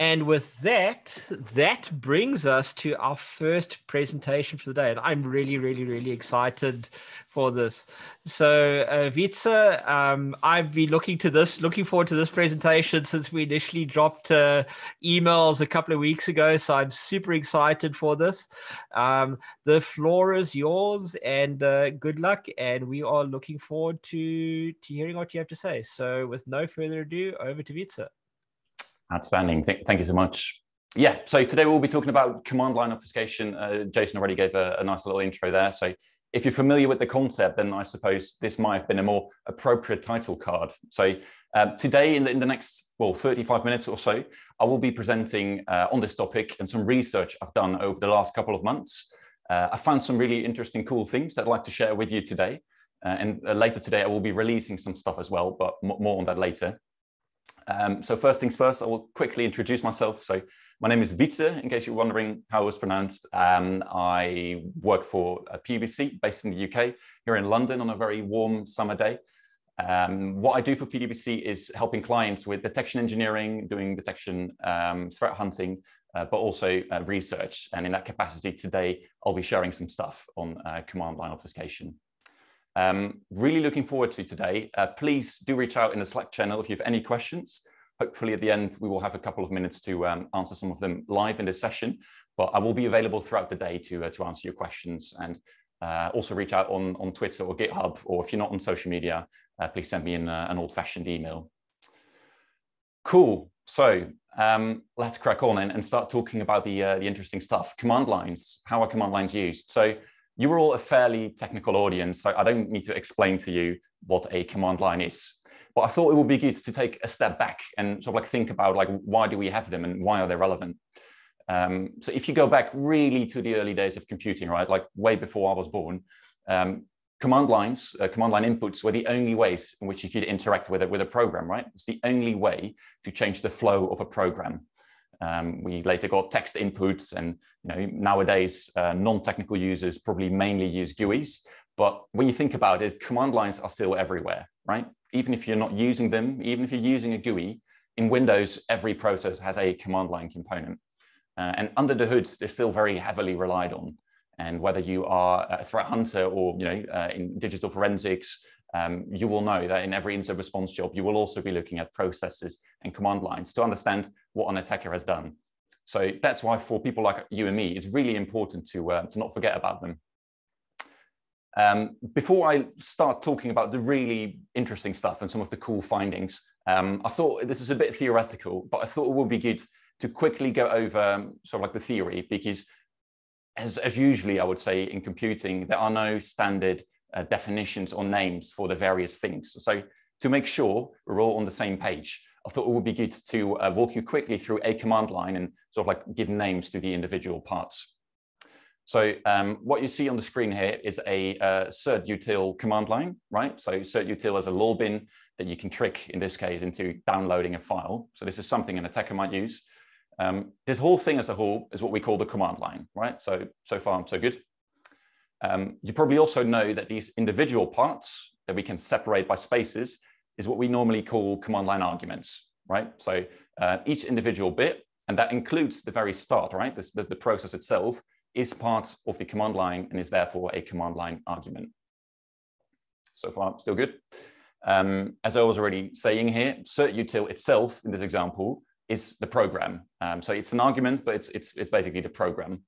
And with that, that brings us to our first presentation for the day. And I'm really, really, really excited for this. So, uh, Wietse, um, I've been looking to this, looking forward to this presentation since we initially dropped uh, emails a couple of weeks ago. So I'm super excited for this. Um, the floor is yours, and uh, good luck. And we are looking forward to to hearing what you have to say. So, with no further ado, over to Wietse. Outstanding. Th- thank you so much. Yeah, so today we'll be talking about command line obfuscation. Uh, Jason already gave a, a, nice little intro there. So if you're familiar with the concept, then I suppose this might have been a more appropriate title card. So uh, today, in the, in the next, well, 35 minutes or so, I will be presenting uh, on this topic and some research I've done over the last couple of months. Uh, I found some really interesting, cool things that I'd like to share with you today. Uh, and uh, later today, I will be releasing some stuff as well, but more on that later. Um, so first things first, I will quickly introduce myself. So my name is Wietse, in case you're wondering how it was pronounced. Um, I work for PwC based in the UK, here in London on a very warm summer day. Um, what I do for PwC is helping clients with detection engineering, doing detection um, threat hunting, uh, but also uh, research. And in that capacity today, I'll be sharing some stuff on uh, command line obfuscation. Um, really looking forward to today. Uh, please do reach out in the Slack channel if you have any questions. Hopefully at the end, we will have a couple of minutes to um, answer some of them live in this session, but I will be available throughout the day to, uh, to answer your questions and uh, also reach out on, on Twitter or GitHub, or if you're not on social media, uh, please send me in, uh, an old fashioned email. Cool. So um, let's crack on and, and, start talking about the, uh, the interesting stuff. Command lines, how are command lines used? So you are all a fairly technical audience, so I don't need to explain to you what a command line is. But I thought it would be good to take a step back and sort of like think about like why do we have them and why are they relevant? Um, so if you go back really to the early days of computing, right, like way before I was born, um, command lines, uh, command line inputs were the only ways in which you could interact with it with a program, right? It's the only way to change the flow of a program. Um, we later got text inputs, and you know nowadays uh, non-technical users probably mainly use GUIs. But when you think about it, command lines are still everywhere, right? Even if you're not using them, even if you're using a GUI, in Windows, every process has a command line component. Uh, and under the hood, they're still very heavily relied on. And whether you are a threat hunter or you know uh, in digital forensics um, you will know that in every incident response job, you will also be looking at processes and command lines to understand what an attacker has done. So that's why for people like you and me, it's really important to, uh, to not forget about them. Um, before I start talking about the really interesting stuff and some of the cool findings, um, I thought this is a bit theoretical, but I thought it would be good to quickly go over um, sort of like the theory because as, as usually I would say in computing, there are no standard uh, definitions or names for the various things. So to make sure we're all on the same page, I thought it would be good to uh, walk you quickly through a command line and sort of like give names to the individual parts. So um, what you see on the screen here is a uh, certutil command line, right? So certutil is a law bin that you can trick, in this case, into downloading a file. So this is something an attacker might use. Um, this whole thing as a whole is what we call the command line, right? So, so far, so good. Um, you probably also know that these individual parts that we can separate by spaces is what we normally call command line arguments, right? So uh, each individual bit, and that includes the very start, right? This, the, the process itself is part of the command line and is therefore a command line argument. So far, still good. Um, as I was already saying here, certutil itself in this example is the program. Um, so it's an argument, but it's, it's, it's basically the program.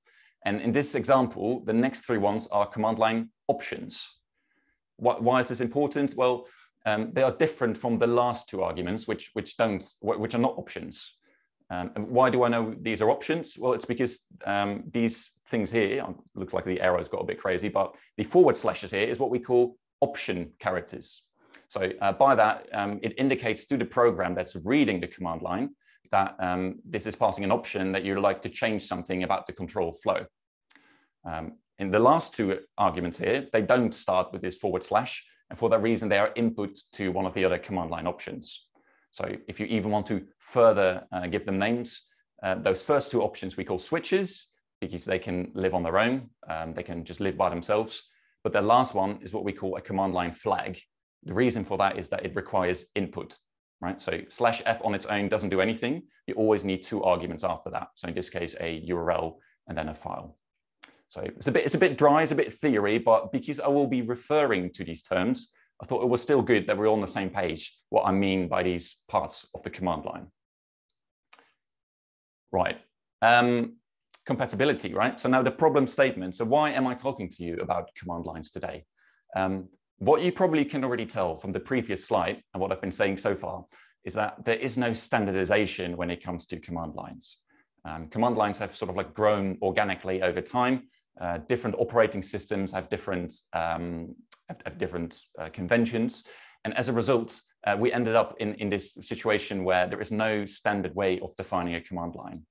And in this example, the next three ones are command line options. Why, why is this important? Well, um, they are different from the last two arguments, which, which, don't, which are not options. Um, and why do I know these are options? Well, it's because um, these things here, um, looks like the arrow's got a bit crazy, but the forward slashes here is what we call option characters. So uh, by that, um, it indicates to the program that's reading the command line that um, this is passing an option that you'd like to change something about the control flow. Um, in the last two arguments here, they don't start with this forward slash, and for that reason, they are input to one of the other command line options. So if you even want to further uh, give them names, uh, those first two options we call switches because they can live on their own. Um, they can just live by themselves. But the last one is what we call a command line flag. The reason for that is that it requires input. Right? So slash f on its own doesn't do anything. You always need two arguments after that. So in this case, a URL and then a file. So it's a bit, it's a bit dry, it's a bit theory, but because I will be referring to these terms, I thought it was still good that we're on the same page, what I mean by these parts of the command line. Right, um, compatibility, right? So now the problem statement. So why am I talking to you about command lines today? Um, what you probably can already tell from the previous slide and what I've been saying so far is that there is no standardization when it comes to command lines. Um, command lines have sort of like grown organically over time uh, different operating systems have different um, have, have, different uh, conventions, and as a result, uh, we ended up in in this situation where there is no standard way of defining a command line.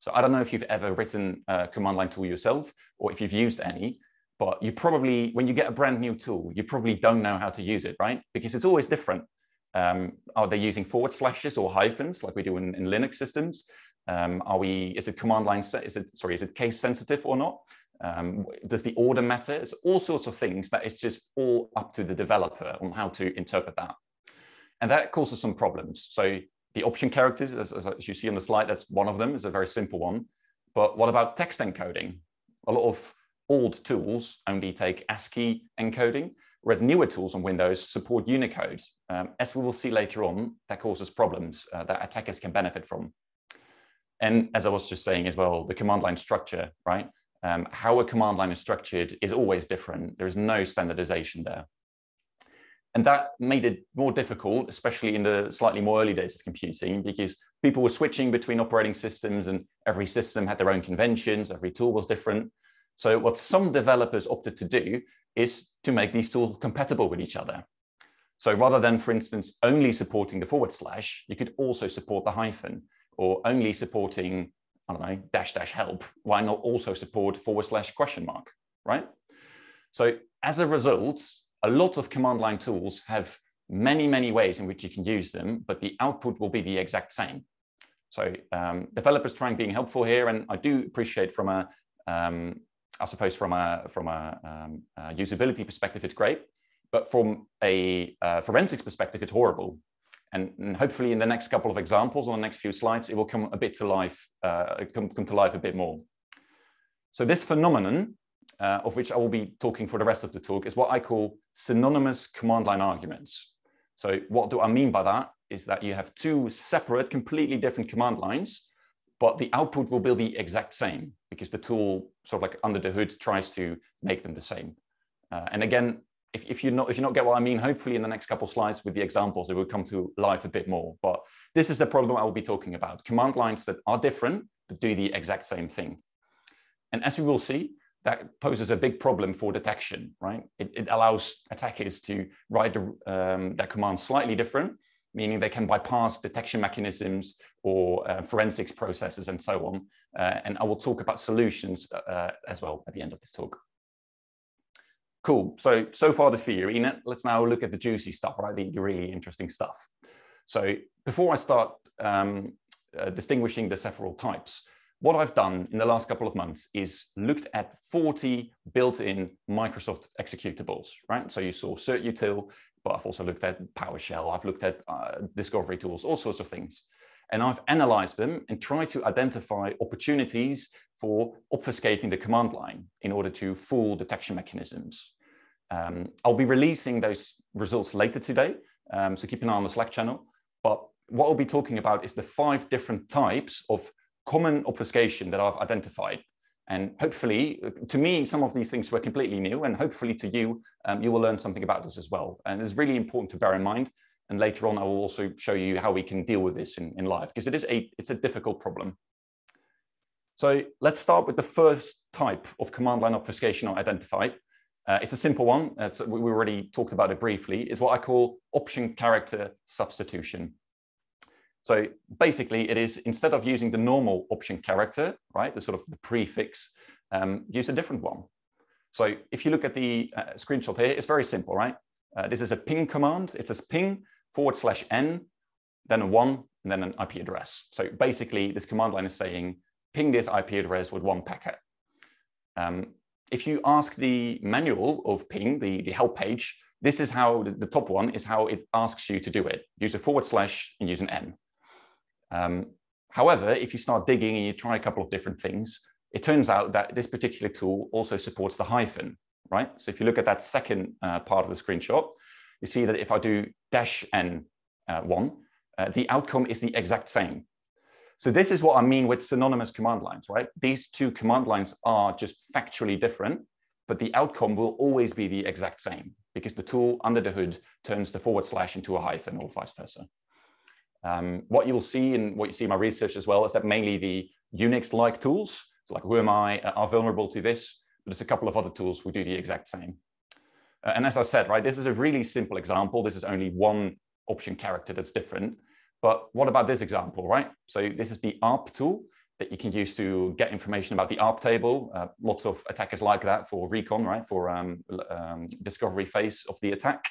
So I don't know if you've ever written a command line tool yourself, or if you've used any, but you probably when you get a brand new tool, you probably don't know how to use it, right? Because it's always different. Um, are they using forward slashes or hyphens like we do in, in Linux systems? Um, are we, is it command line, set, is it, sorry, is it case sensitive or not? Um, does the order matter? It's all sorts of things that is just all up to the developer on how to interpret that. And that causes some problems. So the option characters, as, as you see on the slide, that's one of them, is a very simple one. But what about text encoding? A lot of old tools only take ASCII encoding, whereas newer tools on Windows support Unicode. Um, as we will see later on, that causes problems uh, that attackers can benefit from. And as I was just saying as well, the command line structure, right? um, how a command line is structured is always different. There is no standardization there. And that made it more difficult, especially in the slightly more early days of computing, because people were switching between operating systems and every system had their own conventions, every tool was different. So what some developers opted to do is to make these tools compatible with each other. So rather than, for instance, only supporting the forward slash, you could also support the hyphen or only supporting I don't know, dash dash help, why not also support forward slash question mark, right? So as a result, a lot of command line tools have many, many ways in which you can use them, but the output will be the exact same. So um, developers trying being helpful here, and I do appreciate from a, um, I suppose from a from a, um, a, usability perspective, it's great, but from a uh, forensics perspective, it's horrible and, and, hopefully in the next couple of examples on the next few slides, it will come a bit to life, uh, come, come to life a bit more. So this phenomenon, uh, of which I will be talking for the rest of the talk, is what I call synonymous command line arguments. So what do I mean by that? Is that you have two separate, completely different command lines, but the output will be the exact same because the tool sort of like under the hood tries to make them the same. Uh, and again, if, if you not if you not get what I mean, hopefully in the next couple slides with the examples, it will come to life a bit more. But this is the problem I will be talking about: command lines that are different but do the exact same thing. And as we will see, that poses a big problem for detection, right? It, it allows attackers to write the, um, their commands slightly different, meaning they can bypass detection mechanisms or uh, forensics processes and so on. Uh, and I will talk about solutions uh, as well at the end of this talk. Cool. So, so far the theory. Let's now look at the juicy stuff, right? The really interesting stuff. So before I start um, uh, distinguishing the several types, what I've done in the last couple of months is looked at 40 built-in Microsoft executables, right? So you saw certutil, but I've also looked at PowerShell, I've looked at uh, discovery tools, all sorts of things. And I've analyzed them and tried to identify opportunities for obfuscating the command line in order to fool detection mechanisms. Um, I'll be releasing those results later today, um, so keep an eye on the Slack channel. But what I'll be talking about is the five different types of common obfuscation that I've identified. And hopefully, to me, some of these things were completely new, and hopefully to you, um, you will learn something about this as well. And it's really important to bear in mind. And later on, I will also show you how we can deal with this in, in live, because it is a, it's a difficult problem. So let's start with the first type of command line obfuscation I identified. Uh, it's a simple one. It's, we already talked about it briefly. Is what I call option character substitution. So basically, it is instead of using the normal option character, right, the sort of prefix, um, use a different one. So if you look at the uh, screenshot here, it's very simple, right? Uh, this is a ping command. It says ping forward slash n, then a one, and then an IP address. So basically, this command line is saying ping this IP address with one packet. Um, if you ask the manual of ping, the, the help page, this is how the, the top one is how it asks you to do it. Use a forward slash and use an N. Um, however, if you start digging and you try a couple of different things, it turns out that this particular tool also supports the hyphen, right? So if you look at that second uh, part of the screenshot, you see that if I do dash N uh, one, uh, the outcome is the exact same. So this is what I mean with synonymous command lines, right? These two command lines are just factually different, but the outcome will always be the exact same because the tool under the hood turns the forward slash into a hyphen or vice versa. Um, what you will see and what you see in my research as well is that mainly the Unix-like tools, so like who am I, are vulnerable to this, but there's a couple of other tools who do the exact same. Uh, and as I said, right, this is a really simple example. This is only one option character that's different. But what about this example, right? So this is the ARP tool that you can use to get information about the ARP table. Uh, lots of attackers like that for recon, right? For um, um, discovery phase of the attack.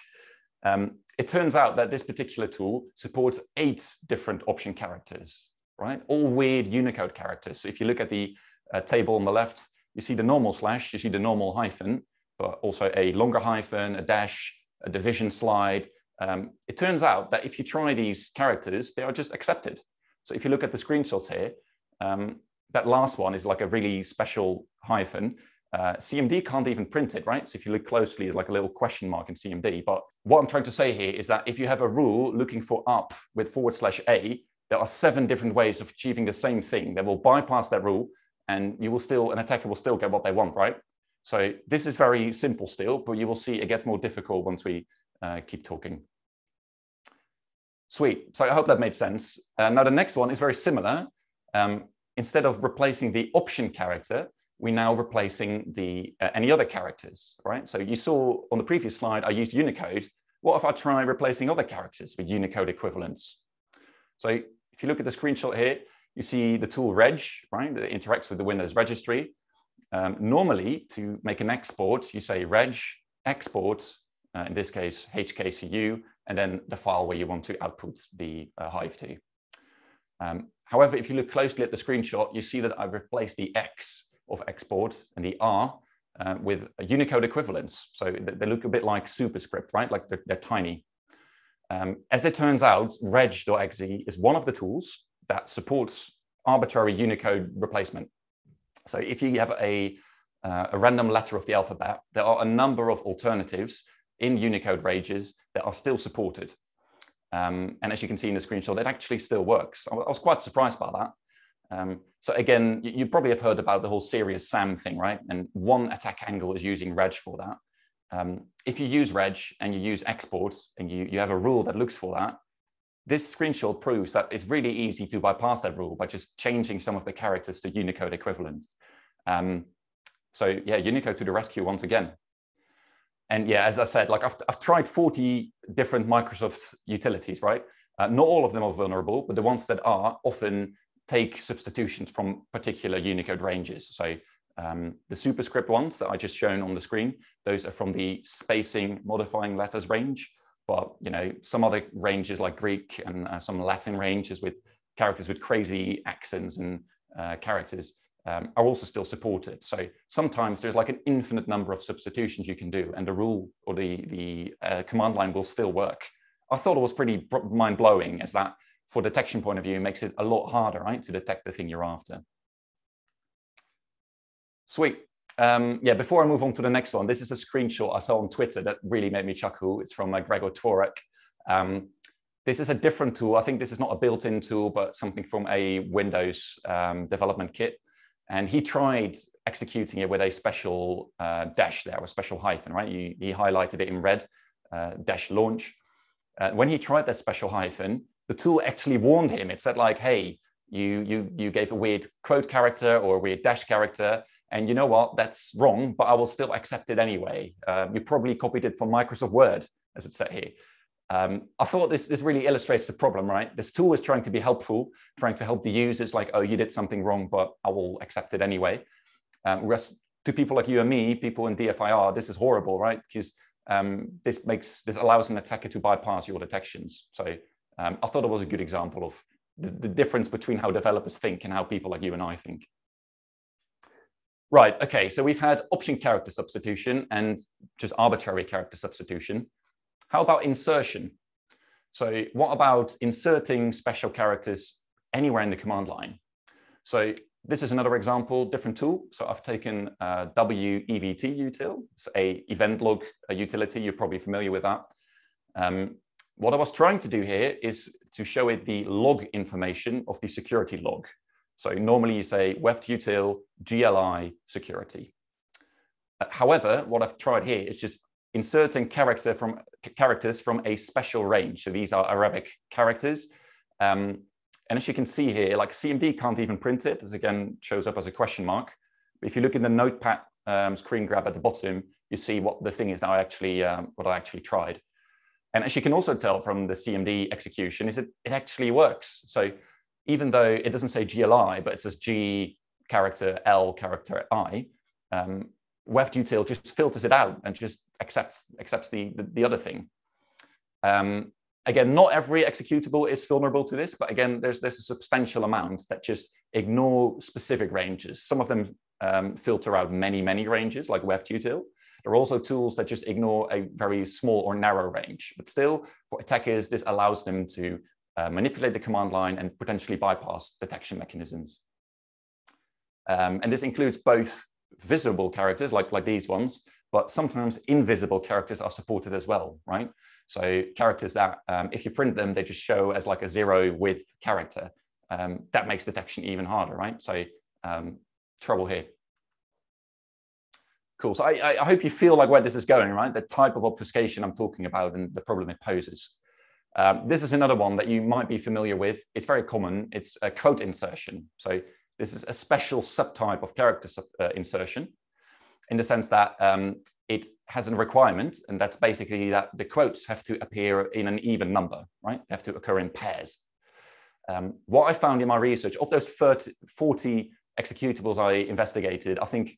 Um, it turns out that this particular tool supports eight different option characters, right? All weird Unicode characters. So if you look at the uh, table on the left, you see the normal slash, you see the normal hyphen, but also a longer hyphen, a dash, a division slide, um, it turns out that if you try these characters, they are just accepted. So if you look at the screenshots here, um, that last one is like a really special hyphen. Uh, CMD can't even print it, right? So if you look closely, it's like a little question mark in CMD. But what I'm trying to say here is that if you have a rule looking for up with forward slash A, there are seven different ways of achieving the same thing that will bypass that rule and you will still, an attacker will still get what they want, right? So this is very simple still, but you will see it gets more difficult once we uh, keep talking. Sweet. So I hope that made sense. Uh, now the next one is very similar. Um, instead of replacing the option character, we're now replacing the uh, any other characters, right? So you saw on the previous slide, I used Unicode. What if I try replacing other characters with Unicode equivalents? So if you look at the screenshot here, you see the tool reg, right? That interacts with the Windows registry. Um, normally, to make an export, you say reg export uh, in this case, HKCU, and then the file where you want to output the uh, Hive to. Um, however, if you look closely at the screenshot, you see that I've replaced the X of export and the R uh, with Unicode equivalents. So they look a bit like superscript, right? Like they're, they're tiny. Um, as it turns out, reg.exe is one of the tools that supports arbitrary Unicode replacement. So if you have a, uh, a random letter of the alphabet, there are a number of alternatives in Unicode ranges that are still supported. Um, and as you can see in the screenshot, it actually still works. I, was quite surprised by that. Um, so again, you, you, probably have heard about the whole serious SAM thing, right? And one attack angle is using reg for that. Um, if you use reg and you use exports and you, you have a rule that looks for that, this screenshot proves that it's really easy to bypass that rule by just changing some of the characters to Unicode equivalent. Um, so yeah, Unicode to the rescue once again and yeah, as I said, like I've, I've tried 40 different Microsoft utilities, right? Uh, not all of them are vulnerable, but the ones that are often take substitutions from particular Unicode ranges. So um, the superscript ones that I just shown on the screen, those are from the spacing modifying letters range. But you know, some other ranges like Greek and uh, some Latin ranges with characters with crazy accents and uh, characters um, are also still supported. So sometimes there's like an infinite number of substitutions you can do and the rule or the, the uh, command line will still work. I thought it was pretty mind blowing as that for detection point of view makes it a lot harder, right, to detect the thing you're after. Sweet. Um, yeah, before I move on to the next one, this is a screenshot I saw on Twitter that really made me chuckle. It's from uh, Gregor Tworek. Um, this is a different tool. I think this is not a built-in tool, but something from a Windows um, development kit. And he tried executing it with a special uh, dash there, a special hyphen, right? He, he highlighted it in red, uh, dash launch. Uh, when he tried that special hyphen, the tool actually warned him. It said like, hey, you, you, you gave a weird quote character or a weird dash character. And you know what? That's wrong, but I will still accept it anyway. Uh, you probably copied it from Microsoft Word, as it said here. Um, I thought this, this really illustrates the problem, right? This tool is trying to be helpful, trying to help the users like, oh, you did something wrong, but I will accept it anyway. Um, whereas to people like you and me, people in DFIR, this is horrible, right? Because um, this makes this allows an attacker to bypass your detections. So um, I thought it was a good example of the, the difference between how developers think and how people like you and I think. Right, okay, so we've had option character substitution and just arbitrary character substitution. How about insertion? So what about inserting special characters anywhere in the command line? So this is another example, different tool. So I've taken uh, WEVT util, a event log utility. You're probably familiar with that. Um, what I was trying to do here is to show it the log information of the security log. So normally you say weft util GLI security. Uh, however, what I've tried here is just inserting character from characters from a special range. So these are Arabic characters. Um, and as you can see here, like CMD can't even print it, as again shows up as a question mark. But if you look in the notepad um, screen grab at the bottom, you see what the thing is that I actually, um, what I actually tried. And as you can also tell from the CMD execution is it, it actually works. So even though it doesn't say GLI, but it says G character L character I, um, util just filters it out and just accepts accepts the, the, the other thing. Um, again, not every executable is vulnerable to this, but again, there's, there's a substantial amount that just ignore specific ranges. Some of them um, filter out many, many ranges like util. There are also tools that just ignore a very small or narrow range, but still for attackers, this allows them to uh, manipulate the command line and potentially bypass detection mechanisms. Um, and this includes both visible characters like, like these ones, but sometimes invisible characters are supported as well, right? So characters that, um, if you print them, they just show as like a zero with character. Um, that makes detection even harder, right? So um, trouble here. Cool. So I, I, hope you feel like where this is going, right? The type of obfuscation I'm talking about and the problem it poses. Um, this is another one that you might be familiar with. It's very common. It's a quote insertion. So this is a special subtype of character uh, insertion in the sense that um, it has a requirement, and that's basically that the quotes have to appear in an even number, right? They have to occur in pairs. Um, what I found in my research, of those 30, 40 executables I investigated, I think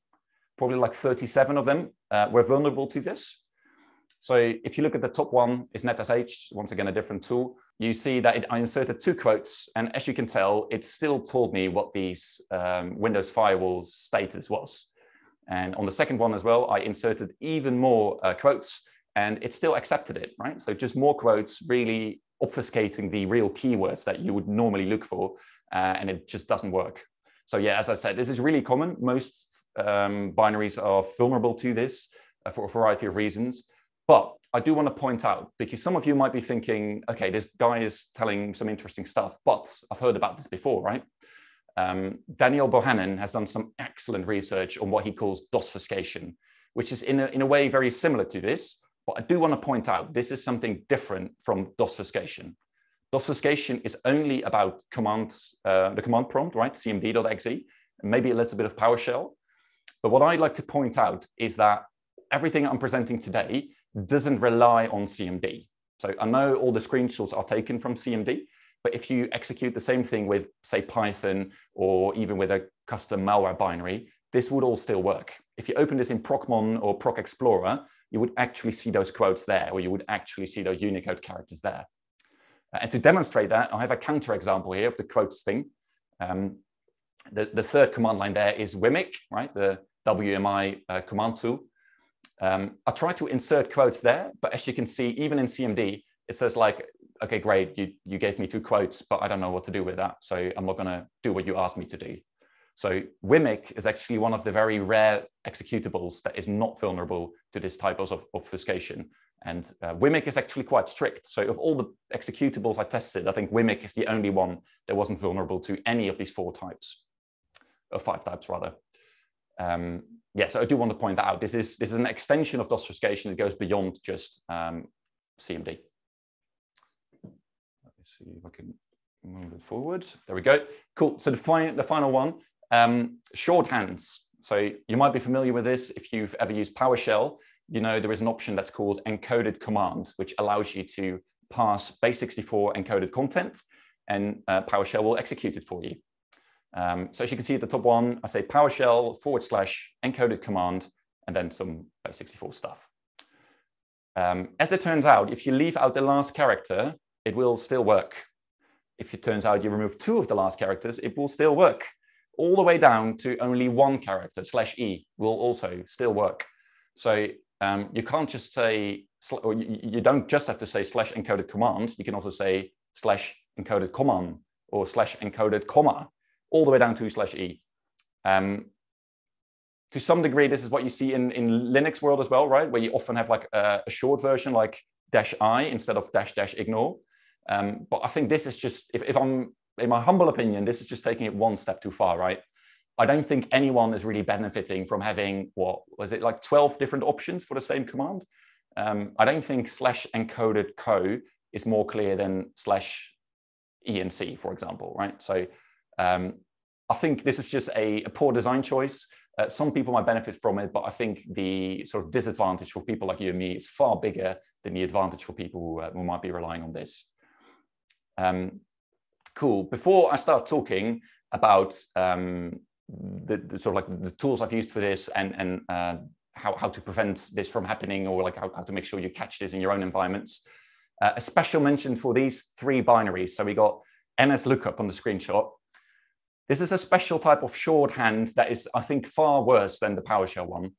probably like 37 of them uh, were vulnerable to this. So if you look at the top one is NetSH, once again, a different tool, you see that it, I inserted two quotes. And as you can tell, it still told me what these um, Windows firewall status was. And on the second one as well, I inserted even more uh, quotes and it still accepted it, right? So just more quotes really obfuscating the real keywords that you would normally look for, uh, and it just doesn't work. So yeah, as I said, this is really common. Most um, binaries are vulnerable to this uh, for a variety of reasons. But I do want to point out, because some of you might be thinking, okay, this guy is telling some interesting stuff, but I've heard about this before, right? Um, Daniel Bohannon has done some excellent research on what he calls DOSfuscation, which is in a, in a way very similar to this. But I do want to point out this is something different from DOSfuscation. DOSfuscation is only about commands, uh, the command prompt, right? cmd.exe, maybe a little bit of PowerShell. But what I'd like to point out is that everything I'm presenting today doesn't rely on CMD. So I know all the screenshots are taken from CMD, but if you execute the same thing with, say, Python or even with a custom malware binary, this would all still work. If you open this in Procmon or Proc Explorer, you would actually see those quotes there, or you would actually see those Unicode characters there. Uh, and to demonstrate that, I have a counterexample here of the quotes thing. Um, the, the third command line there is Wimic, right? The WMI uh, command tool. Um, I try to insert quotes there, but as you can see, even in CMD, it says like, okay, great, you, you gave me two quotes, but I don't know what to do with that. So I'm not gonna do what you asked me to do. So Wimic is actually one of the very rare executables that is not vulnerable to this type of obfuscation. And uh, Wimic is actually quite strict. So of all the executables I tested, I think Wimic is the only one that wasn't vulnerable to any of these four types, or five types rather. Um, yeah, so I do want to point that out. This is this is an extension of DOSfuscation that goes beyond just um, CMD. Let me see if I can move it forward. There we go. Cool. So the, final the final one, um, shorthands. So you might be familiar with this if you've ever used PowerShell. You know there is an option that's called encoded command, which allows you to pass base64 encoded content, and uh, PowerShell will execute it for you. Um, so as you can see at the top one, I say PowerShell forward slash encoded command, and then some base64 stuff. Um, as it turns out, if you leave out the last character, it will still work. If it turns out you remove two of the last characters, it will still work. All the way down to only one character, slash E, will also still work. So um, you can't just say or you, you don't just have to say slash encoded command. You can also say slash encoded command or slash encoded comma, all the way down to slash e. Um, to some degree, this is what you see in, in Linux world as well, right? Where you often have like a, a short version like dash i instead of dash dash ignore. Um, but I think this is just, if, if I'm, in my humble opinion, this is just taking it one step too far, right? I don't think anyone is really benefiting from having what was it like 12 different options for the same command. Um, I don't think slash encoded co is more clear than slash enc, for example, right? So um, I think this is just a, a poor design choice. Uh, some people might benefit from it, but I think the sort of disadvantage for people like you and me is far bigger than the advantage for people who, uh, who might be relying on this. Um, cool. Before I start talking about um, the, the, sort of like the tools I've used for this and, and uh, how, how to prevent this from happening or like how, how to make sure you catch this in your own environments, uh, a special mention for these three binaries. So we got NSLOOKUP on the screenshot. This is a special type of shorthand that is, I think, far worse than the PowerShell one.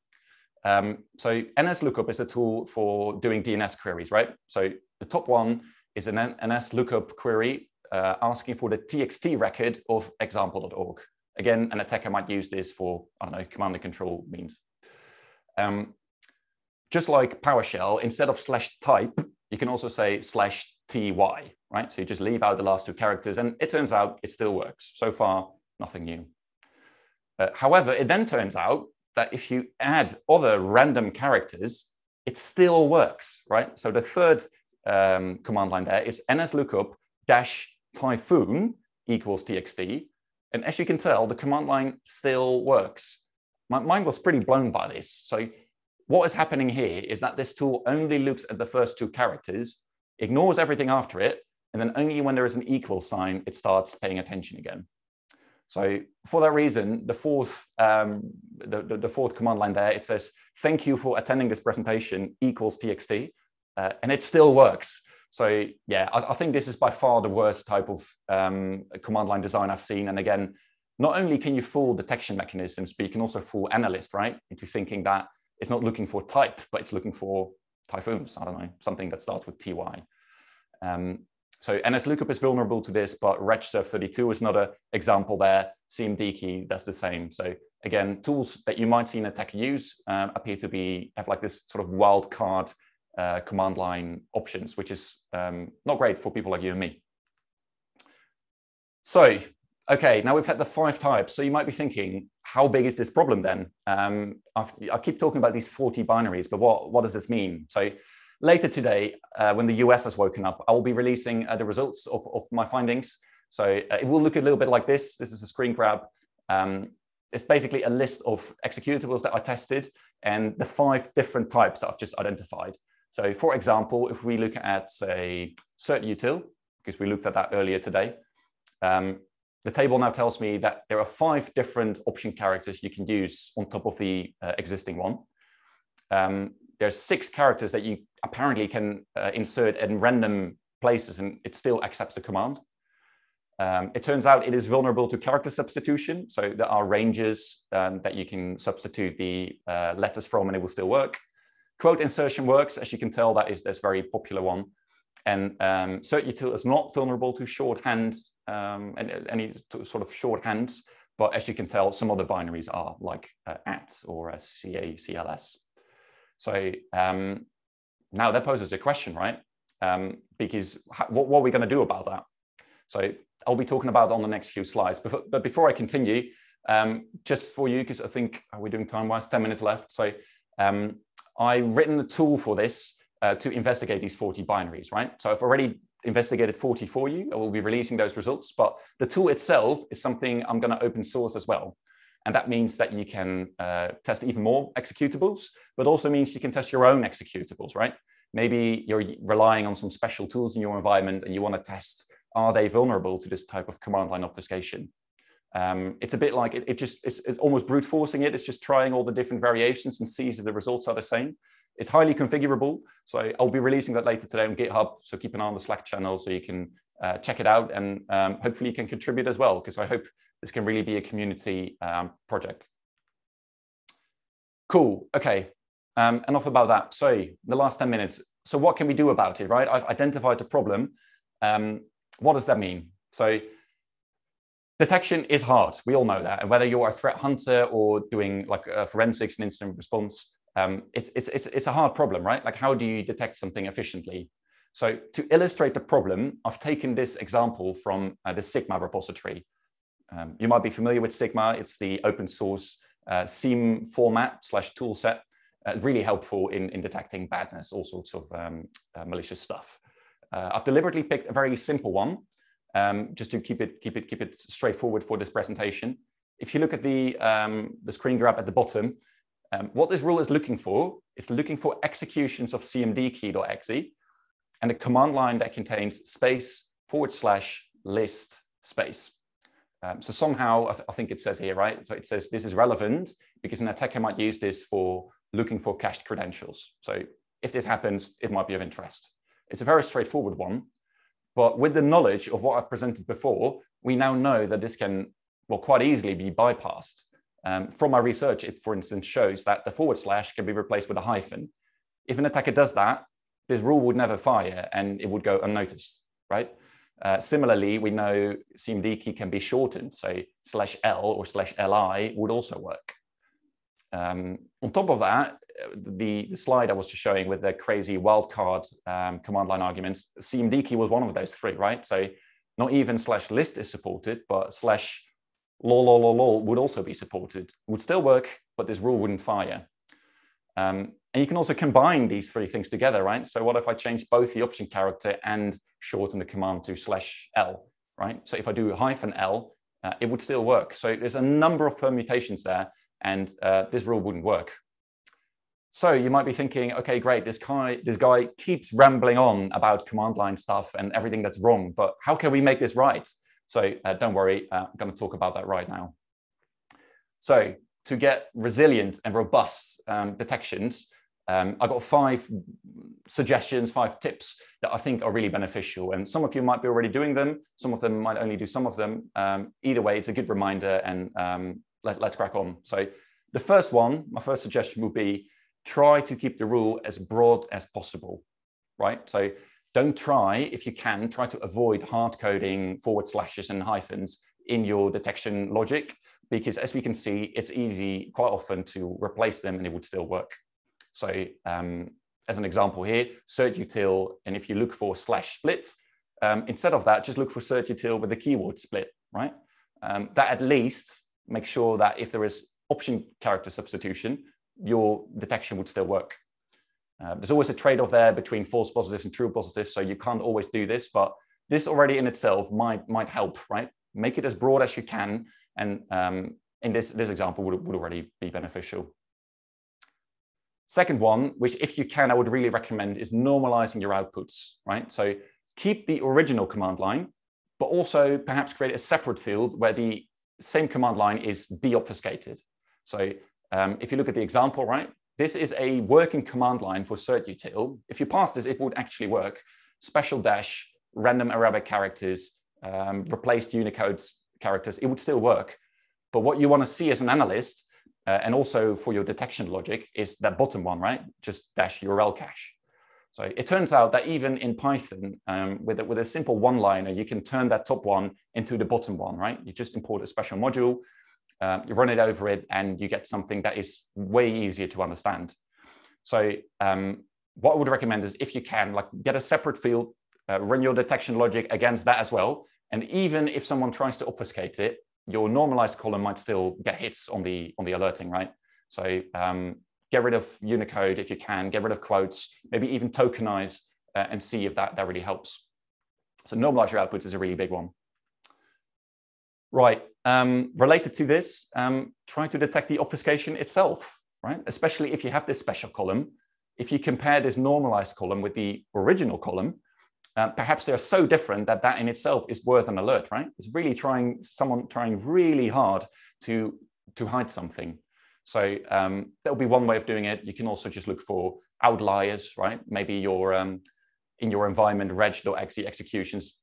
Um, so NSLOOKUP is a tool for doing DNS queries, right? So the top one is an NSLOOKUP query uh, asking for the txt record of example.org. Again, an attacker might use this for, I don't know, command and control means. Um, just like PowerShell, instead of slash type, you can also say slash ty, right? So you just leave out the last two characters and it turns out it still works. So far, nothing new. Uh, however, it then turns out that if you add other random characters, it still works, right? So the third um, command line there is nslookup dash typhoon equals txt. And as you can tell, the command line still works. My mind was pretty blown by this. So what is happening here is that this tool only looks at the first two characters, ignores everything after it, and then only when there is an equal sign, it starts paying attention again. So for that reason, the fourth, um, the, the, the, fourth command line there, it says, thank you for attending this presentation equals txt, uh, and it still works. So yeah, I, I, think this is by far the worst type of um, command line design I've seen. And again, not only can you fool detection mechanisms, but you can also fool analysts, right? Into thinking that it's not looking for type, but it's looking for typhoons. I don't know, something that starts with TY. Um, so NSLOOKUP is vulnerable to this, but regsurf32 is not an example there. CMD key does the same. So again, tools that you might see an attacker use um, appear to be have like this sort of wildcard uh, command line options, which is um, not great for people like you and me. So, okay, now we've had the five types. So you might be thinking, how big is this problem then? Um, i keep talking about these 40 binaries, but what, what does this mean? So later today, uh, when the US has woken up, I will be releasing uh, the results of, of my findings. So uh, it will look a little bit like this. This is a screen grab. Um, it's basically a list of executables that I tested and the five different types that I've just identified. So for example, if we look at say certutil, because we looked at that earlier today, um, the table now tells me that there are five different option characters you can use on top of the uh, existing one. Um, there's six characters that you apparently can uh, insert in random places and it still accepts the command. Um, it turns out it is vulnerable to character substitution. So there are ranges um, that you can substitute the uh, letters from and it will still work. Quote insertion works, as you can tell, that is that's very popular one. And um, certutil is not vulnerable to shorthand, um, and any sort of shorthands, but as you can tell, some other binaries are like uh, at or CLS. So um, now that poses a question, right? Um, because what, what, are we going to do about that? So I'll be talking about on the next few slides. But, but before I continue, um, just for you, because I think we're we doing time-wise? Ten minutes left. So um, I've written a tool for this uh, to investigate these 40 binaries, right? So I've already investigated 40 for you. I will be releasing those results, but the tool itself is something I'm going to open source as well. And that means that you can uh, test even more executables, but also means you can test your own executables, right? Maybe you're relying on some special tools in your environment and you want to test, are they vulnerable to this type of command line obfuscation? Um, it's a bit like it, it just, it's, it's, almost brute forcing it. It's just trying all the different variations and sees if the results are the same. It's highly configurable. So I'll be releasing that later today on GitHub. So keep an eye on the Slack channel so you can uh, check it out and um, hopefully you can contribute as well, because I hope this can really be a community um, project. Cool. Okay. Um, enough about that. So the last 10 minutes, so what can we do about it, right? I've identified the problem. Um, what does that mean? So detection is hard. We all know that. And whether you're a threat hunter or doing like forensics and incident response, um, it's, it's, it's, it's a hard problem, right? Like how do you detect something efficiently? So to illustrate the problem, I've taken this example from uh, the Sigma repository. Um, you might be familiar with Sigma. It's the open source uh, SIEM format slash toolset. Uh, really helpful in, in detecting badness, all sorts of um, uh, malicious stuff. Uh, I've deliberately picked a very simple one, um, just to keep it keep it keep it straightforward for this presentation. If you look at the um, the screen grab at the bottom, um, what this rule is looking for is looking for executions of cmd key.exe and a command line that contains space forward slash list space. Um, so somehow, I, th I, think it says here, right? So it says this is relevant because an attacker might use this for looking for cached credentials. So if this happens, it might be of interest. It's a very straightforward one, but with the knowledge of what I've presented before, we now know that this can, well, quite easily be bypassed. Um, from my research, it, for instance, shows that the forward slash can be replaced with a hyphen. If an attacker does that, this rule would never fire and it would go unnoticed, right? Uh, similarly, we know CMD key can be shortened, so slash L or slash LI would also work. Um, on top of that, the, the, slide I was just showing with the crazy wildcard um, command line arguments, CMD key was one of those three, right? So not even slash list is supported, but slash lol, lol, lol would also be supported. Would still work, but this rule wouldn't fire. Um, and you can also combine these three things together, right? So what if I change both the option character and shorten the command to slash L, right? So if I do hyphen L, uh, it would still work. So there's a number of permutations there and uh, this rule wouldn't work. So you might be thinking, okay, great, this guy, this guy keeps rambling on about command line stuff and everything that's wrong, but how can we make this right? So uh, don't worry, uh, I'm gonna talk about that right now. So to get resilient and robust um, detections, um, I got five suggestions, five tips that I think are really beneficial. And some of you might be already doing them. Some of them might only do some of them. Um, either way, it's a good reminder and um, let, us crack on. So the first one, my first suggestion would be try to keep the rule as broad as possible, right? So don't try, if you can, try to avoid hard coding forward slashes and hyphens in your detection logic, because as we can see, it's easy quite often to replace them and it would still work. So um, as an example here, certutil, and if you look for slash split, um, instead of that, just look for certutil with the keyword split, right? Um, that at least makes sure that if there is option character substitution, your detection would still work. Uh, there's always a trade-off there between false positives and true positives, so you can't always do this, but this already in itself might might help, right? Make it as broad as you can, and um, in this, this example would, would already be beneficial. Second one, which if you can, I would really recommend is normalizing your outputs, right? So keep the original command line, but also perhaps create a separate field where the same command line is deobfuscated. So um, if you look at the example, right, this is a working command line for certutil. If you pass this, it would actually work. Special dash, random Arabic characters, um, replaced Unicode characters, it would still work. But what you want to see as an analyst uh, and also for your detection logic is that bottom one, right? Just dash URL cache. So it turns out that even in Python, um, with, a, with a simple one-liner, you can turn that top one into the bottom one, right? You just import a special module, um, you run it over it, and you get something that is way easier to understand. So um, what I would recommend is if you can, like get a separate field, uh, run your detection logic against that as well. And even if someone tries to obfuscate it, your normalized column might still get hits on the on the alerting, right? So um, get rid of Unicode if you can, get rid of quotes, maybe even tokenize uh, and see if that, that really helps. So normalize your outputs is a really big one. Right, um, related to this, um, try to detect the obfuscation itself, right? Especially if you have this special column. If you compare this normalized column with the original column, uh, perhaps they're so different that that in itself is worth an alert, right? It's really trying, someone trying really hard to, to hide something. So um, that'll be one way of doing it. You can also just look for outliers, right? Maybe your um, in your environment reg.exe executions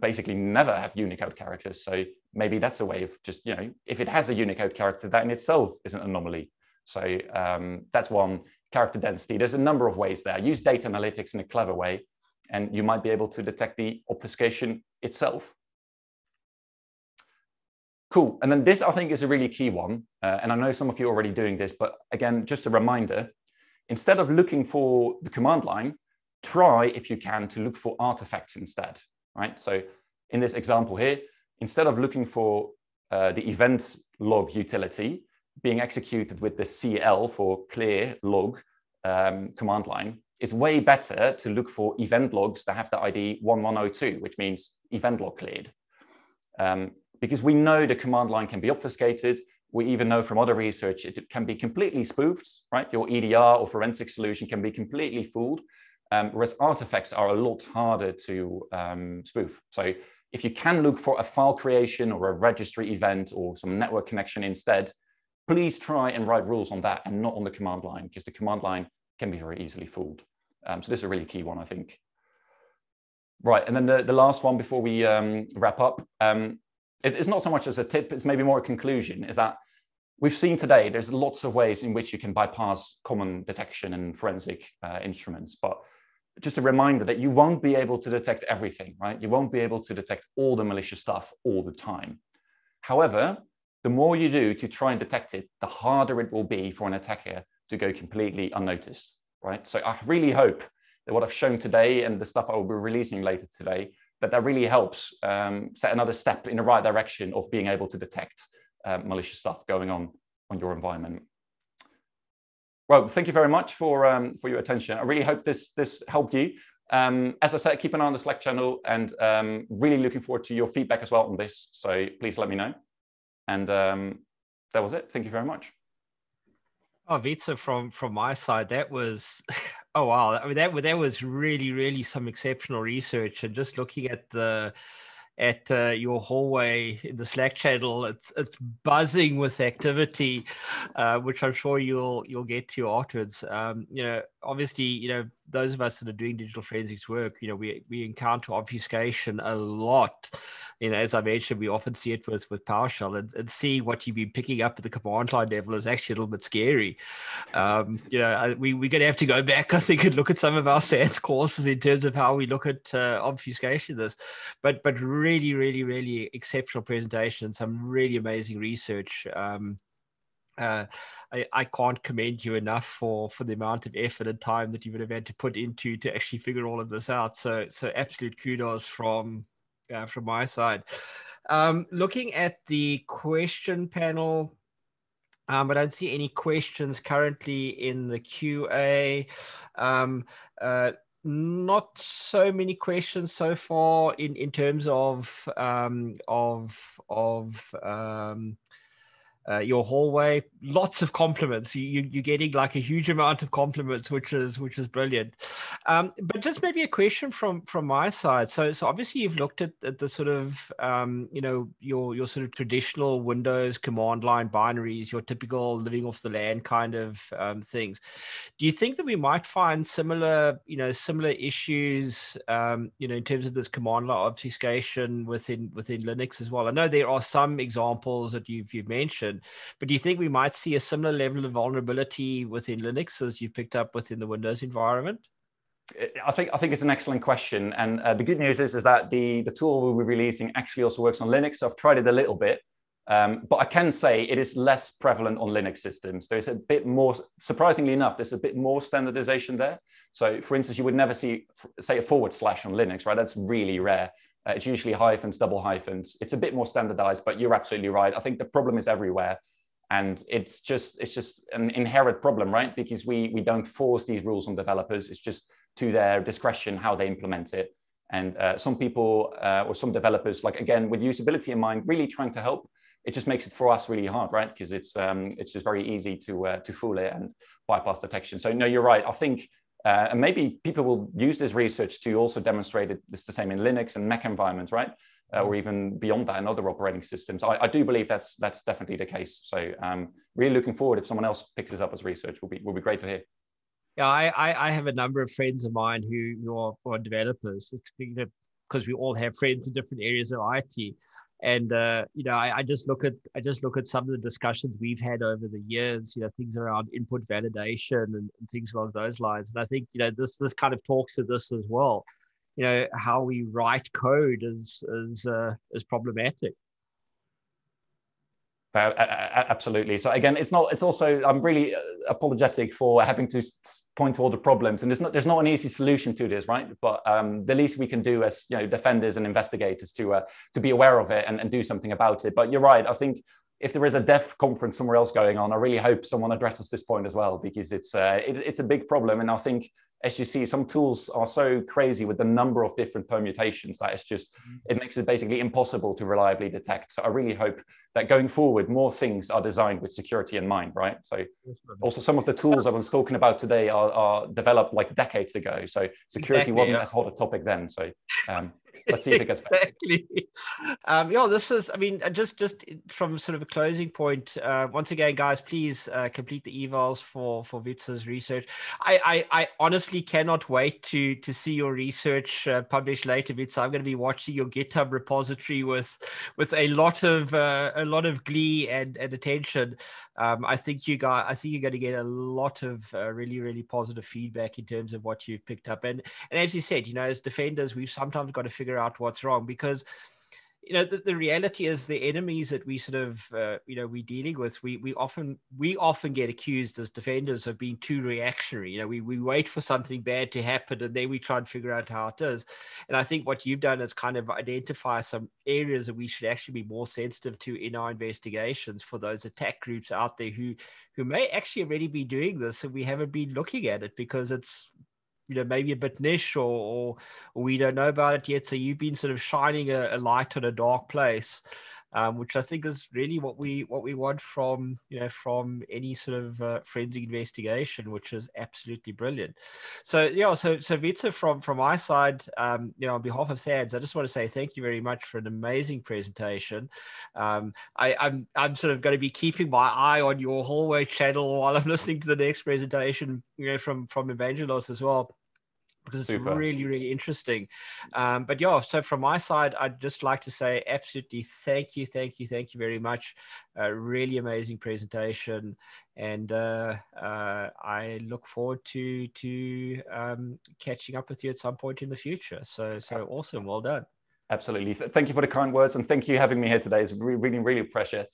basically never have Unicode characters. So maybe that's a way of just, you know, if it has a Unicode character, that in itself is an anomaly. So um, that's one character density. There's a number of ways there. Use data analytics in a clever way, and you might be able to detect the obfuscation itself. Cool. And then this, I think, is a really key one. Uh, and I know some of you are already doing this, but again, just a reminder, instead of looking for the command line, try, if you can, to look for artifacts instead, right? So in this example here, instead of looking for uh, the event log utility being executed with the CL for clear log um, command line, it's way better to look for event logs that have the ID 1102, which means event log cleared. Um, because we know the command line can be obfuscated. We even know from other research it can be completely spoofed, right? Your EDR or forensic solution can be completely fooled, um, whereas artifacts are a lot harder to um, spoof. So if you can look for a file creation or a registry event or some network connection instead, please try and write rules on that and not on the command line because the command line can be very easily fooled. Um, so this is a really key one, I think. Right, and then the, the last one before we um, wrap up, um, it, it's not so much as a tip, it's maybe more a conclusion, is that we've seen today there's lots of ways in which you can bypass common detection and forensic uh, instruments, but just a reminder that you won't be able to detect everything, right? You won't be able to detect all the malicious stuff all the time. However, the more you do to try and detect it, the harder it will be for an attacker to go completely unnoticed, right? So I really hope that what I've shown today and the stuff I will be releasing later today, that that really helps um, set another step in the right direction of being able to detect uh, malicious stuff going on on your environment. Well, thank you very much for um, for your attention. I really hope this this helped you. Um, as I said, keep an eye on the Slack channel and um, really looking forward to your feedback as well on this. So please let me know. And um, that was it. Thank you very much. Oh, Wietze, from from my side, that was oh wow. I mean, that that was really really some exceptional research. And just looking at the at uh, your hallway in the Slack channel. It's it's buzzing with activity, uh, which I'm sure you'll you'll get to afterwards. Um, you know, obviously, you know, those of us that are doing digital forensics work, you know, we we encounter obfuscation a lot. You know, as I mentioned, we often see it with with PowerShell, and, and see what you've been picking up at the command line level is actually a little bit scary. Um, you know, we we're gonna have to go back, I think, and look at some of our SANS courses in terms of how we look at uh, obfuscation. This, but but really, really really exceptional presentation, some really amazing research. Um, uh, I, I can't commend you enough for for the amount of effort and time that you would have had to put into to actually figure all of this out. So so absolute kudos from uh, from my side. Um, looking at the question panel, um, I don't see any questions currently in the QA. Um, uh, not so many questions so far in, in terms of um, of of um, uh, your hallway. Lots of compliments. You, you, are getting like a huge amount of compliments, which is which is brilliant. Um, but just maybe a question from from my side. So so obviously you've looked at, at the sort of um, you know your your sort of traditional Windows command line binaries, your typical living off the land kind of um, things. Do you think that we might find similar you know similar issues um, you know in terms of this command line obfuscation within within Linux as well? I know there are some examples that you've you've mentioned but do you think we might see a similar level of vulnerability within Linux as you've picked up within the Windows environment? I think I think it's an excellent question, and uh, the good news is is that the the tool we'll be releasing actually also works on Linux. So I've tried it a little bit, um, but I can say it is less prevalent on Linux systems. There's a bit more, surprisingly enough, there's a bit more standardization there. So, for instance, you would never see say a forward slash on Linux, right? That's really rare. Uh, it's usually hyphens, double hyphens. It's a bit more standardized, but you're absolutely right. I think the problem is everywhere. And it's just it's just an inherent problem, right? Because we we don't force these rules on developers. It's just to their discretion how they implement it. And uh, some people uh, or some developers, like again, with usability in mind, really trying to help. It just makes it for us really hard, right? Because it's um, it's just very easy to uh, to fool it and bypass detection. So no, you're right. I think uh, and maybe people will use this research to also demonstrate it, it's the same in Linux and Mac environments, right? Uh, or even beyond that in other operating systems. I, I, do believe that's that's definitely the case. So um, really looking forward if someone else picks this up as research will be will be great to hear. Yeah, I, I, I have a number of friends of mine who, who are, who are developers. because we all have friends in different areas of IT and uh, you know I, I, just look at i just look at some of the discussions we've had over the years you know things around input validation and, and things along those lines. And i think you know this this kind of talks to this as well. You know how we write code is is uh, is problematic absolutely. So again, it's not. It's also. I'm really uh, apologetic for having to point to all the problems, and there's not. There's not an easy solution to this, right? But um, the least we can do as you know defenders and investigators to uh, to be aware of it and, and do something about it. But you're right. I think if there is a deaf conference somewhere else going on, I really hope someone addresses this point as well because it's uh, it, it's a big problem, and I think as you see, some tools are so crazy with the number of different permutations that it's just, mm-hmm. it makes it basically impossible to reliably detect. So I really hope that going forward, more things are designed with security in mind, right? So also some of the tools I was talking about today are, are developed like decades ago. So security exactly, wasn't yeah. as hot a topic then. So um, let's see if it gets exactly. Um, yeah, this is. I mean, uh, just just from sort of a closing point. Uh, once again, guys, please uh, complete the evals for for Wietze's research. I, I, I honestly cannot wait to to see your research uh, published later, Wietze. I'm going to be watching your GitHub repository with with a lot of uh, a lot of glee and, and attention. Um, I think you got. I think you're going to get a lot of uh, really really positive feedback in terms of what you've picked up. And and as you said, you know, as defenders, we've sometimes got to figure figure out what's wrong because you know the, the reality is the enemies that we sort of uh, you know we're dealing with we we often we often get accused as defenders of being too reactionary. You know we, we wait for something bad to happen and then we try and figure out how it is. And i think what you've done is kind of identify some areas that we should actually be more sensitive to in our investigations for those attack groups out there who who may actually already be doing this and we haven't been looking at it because it's you know maybe a bit niche or, or, we don't know about it yet. So you've been sort of shining a, a light on a dark place um, which I think is really what we what we want from you know from any sort of uh, forensic investigation, which is absolutely brilliant. So yeah, so so Wietze from from my side, um, you know, on behalf of SANS, I just want to say thank you very much for an amazing presentation. Um, I, I'm I'm sort of going to be keeping my eye on your hallway channel while I'm listening to the next presentation, you know, from from Evangelos as well because it's really really interesting. Um, but yeah so from my side i'd just like to say absolutely thank you thank you thank you very much. A really amazing presentation. And uh, uh, i look forward to to um, catching up with you at some point in the future. So so awesome. Well done. absolutely. Thank you for the kind words and thank you for having me here today. It's really really, really a pleasure.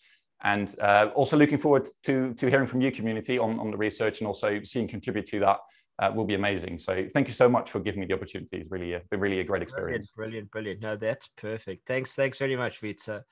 And uh, also looking forward to to hearing from you community on, on the research and also seeing contribute to that uh, will be amazing. So thank you so much for giving me the opportunity. It's really a, really a great experience. Brilliant, brilliant, brilliant. No, that's perfect. Thanks, thanks very much, Wietze.